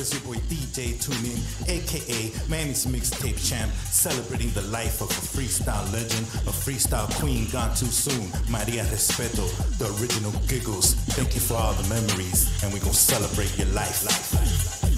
It's your boy DJ 2nen, aka Miami's Mixtape Champ, celebrating the life of a freestyle legend, a freestyle queen gone too soon. Maria Respeto, the original giggles. Thank you for all the memories, and we gonna celebrate your life. life, life. life